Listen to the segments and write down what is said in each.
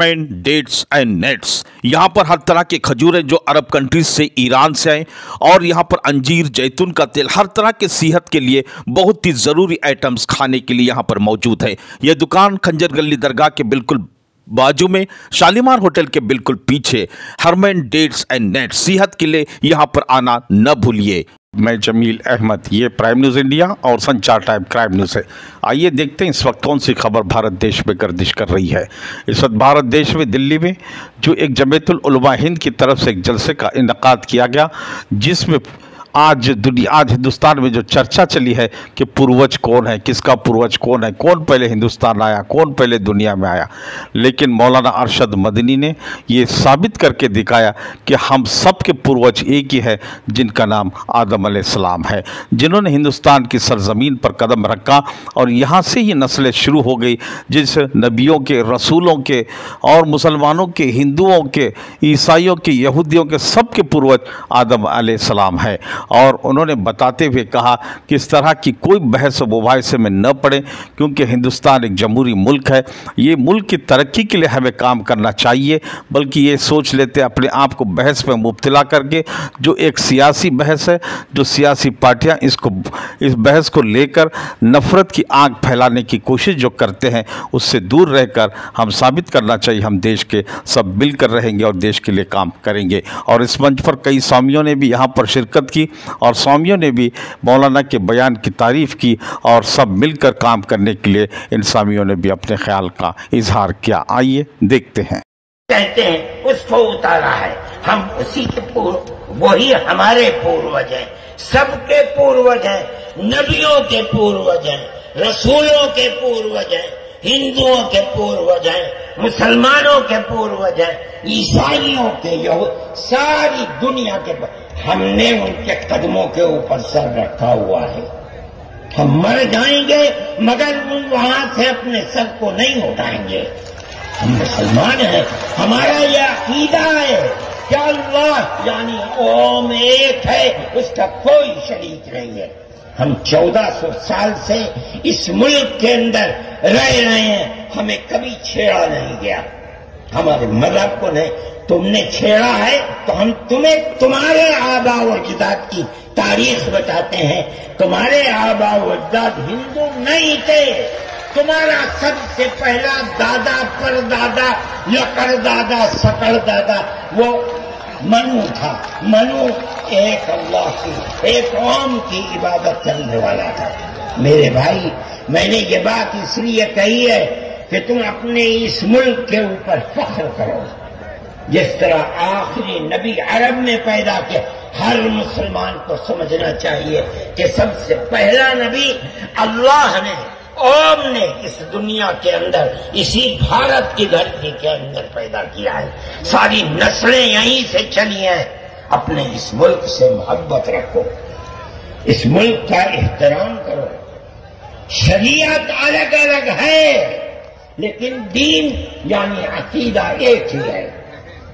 हरमैन dates and nets यहाँ पर हर तरह के खजूर खजूरें जो अरब कंट्रीज़ से ईरान से आए और यहाँ पर अंजीर, जैतून का तेल, हर तरह के सेहत के लिए बहुत ही ज़रूरी आइटम्स खाने के लिए यहाँ पर मौजूद है। यह दुकान खंजर गली दरगाह के बिल्कुल बाजू में, शालीमार होटल के बिल्कुल पीछे। हरमैन डेट्स एंड नेट सेहत के लिए यहाँ पर आना न भूलिए। मैं जमील अहमद, ये प्राइम न्यूज़ इंडिया और संचार टाइम क्राइम न्यूज़ है। आइए देखते हैं इस वक्त कौन सी खबर भारत देश में गर्दिश कर रही है। इस वक्त भारत देश में दिल्ली में जो एक जमेतुल हिंद की तरफ़ से एक जलसे का इनका किया गया, जिसमें आज दुनिया, आज हिंदुस्तान में जो चर्चा चली है कि पूर्वज कौन है, किसका पूर्वज कौन है, कौन पहले हिंदुस्तान आया, कौन पहले दुनिया में आया। लेकिन मौलाना अरशद मदनी ने ये साबित करके दिखाया कि हम सब के पूर्वज एक ही है, जिनका नाम आदम सलाम है, जिन्होंने हिंदुस्तान की सरजमीन पर कदम रखा और यहाँ से ही नस्लें शुरू हो गई, जिस नबियों के, रसूलों के और मुसलमानों के, हिंदुओं के, ईसाइयों के, यहूदियों के सब के पूर्वज आदम सलाम है। और उन्होंने बताते हुए कहा कि इस तरह की कोई बहस मुबासे में न पड़े, क्योंकि हिंदुस्तान एक जमहूरी मुल्क है। ये मुल्क की तरक्की के लिए हमें काम करना चाहिए, बल्कि ये सोच लेते अपने आप को बहस में मुबतला करके, जो एक सियासी बहस है, जो सियासी पार्टियाँ इसको, इस बहस को लेकर नफ़रत की आग फैलाने की कोशिश जो करते हैं, उससे दूर रहकर हम साबित करना चाहिए, हम देश के सब मिलकर रहेंगे और देश के लिए काम करेंगे। और इस मंच पर कई स्वामियों ने भी यहाँ पर शिरकत की। और स्वामियों ने भी मौलाना के बयान की तारीफ़ की और सब मिलकर काम करने के लिए इन स्वामियों ने भी अपने ख्याल का इजहार किया। आइए देखते हैं। कहते हैं, उसको उतारा है। हम उसी के पूर्व, वही हमारे पूर्वज हैं। सबके पूर्वज हैं, नबियों के पूर्वज हैं, रसूलों के पूर्वज हैं, हिंदुओं के पूर्वज हैं। मुसलमानों के पूर्वज हैं ईसाइयों के यह, सारी दुनिया के हमने उनके कदमों के ऊपर सर रखा हुआ है। हम मर जाएँगे, मगर वहाँ से अपने सर को नहीं उठाएँगे। हम मुसलमान हैं, हमारा यह अकीदा है क्या अल्लाह यानी ओम एक है, उसका कोई शरीक नहीं है। हम 1400 साल से इस मुल्क के अंदर रह रहे हैं, हमें कभी छेड़ा नहीं गया। हमारे मज़हब को नहीं, तुमने छेड़ा है तो हम तुम्हें, तुम्हारे आबा वजदाद की तारीख बताते हैं। तुम्हारे आबा वजदाद हिंदू नहीं थे। तुम्हारा सबसे पहला दादा पर दादा लकड़ दादा सकड़ दादा वो मनु था। मनु एक अल्लाह की, एक ओम की इबादत करने वाला था। मेरे भाई, मैंने ये बात इसलिए कही है कि तुम अपने इस मुल्क के ऊपर फख्र करो। जिस तरह आखिरी नबी अरब में पैदा किया, हर मुसलमान को समझना चाहिए कि सबसे पहला नबी अल्लाह ने ओम ने इस दुनिया के अंदर, इसी भारत की धरती के अंदर पैदा किया है। सारी नस्लें यहीं से चली हैं। अपने इस मुल्क से मोहब्बत रखो। इस मुल्क का एहतराम करो। शरीयत अलग अलग है, लेकिन दीन यानी अकीदा एक ही है।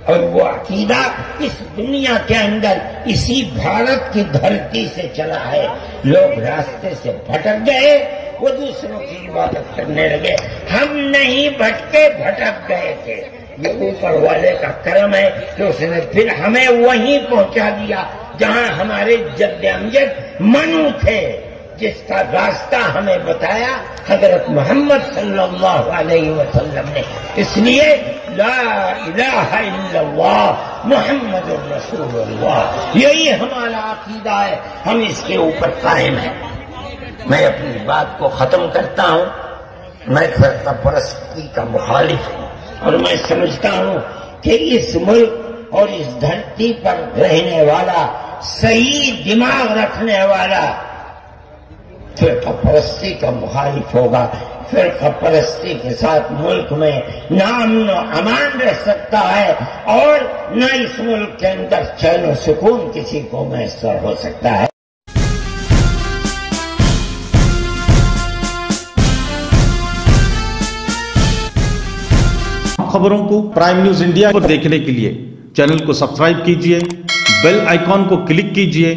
और वो अकीदा इस दुनिया के अंदर, इसी भारत की धरती से चला है। लोग रास्ते से भटक गए वो दूसरों की इबादत करने लगे। हम नहीं भटके, भटक गए थे। ये ऊपर वाले का कर्म है कि उसने फिर हमें वहीं पहुँचा दिया, जहाँ हमारे जद्द मनु थे, जिसका रास्ता हमें बताया हज़रत मोहम्मद सल्लल्लाहु अलैहि वसल्लम ने। इसलिए, ला इलाहा इल्लल्लाह मोहम्मद रसूलुल्लाह। यही हमारा अकीदा है। हम इसके ऊपर कायम हैं। मैं अपनी बात को खत्म करता हूँ। मैं फरका परस्ती का मुखालिफ हूँ और मैं समझता हूँ कि इस मुल्क और इस धरती पर रहने वाला, सही दिमाग रखने वाला फिर परस्ती का मुखालिफ होगा। फिर परस्ती के साथ मुल्क में नाम अमान रह सकता है और न इस मुल्क के अंदर चैन सुकून किसी को मैसर हो सकता है। खबरों को प्राइम न्यूज़ इंडिया पर देखने के लिए चैनल को सब्सक्राइब कीजिए, बेल आइकॉन को क्लिक कीजिए,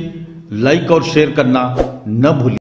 लाइक और शेयर करना न भूलिए।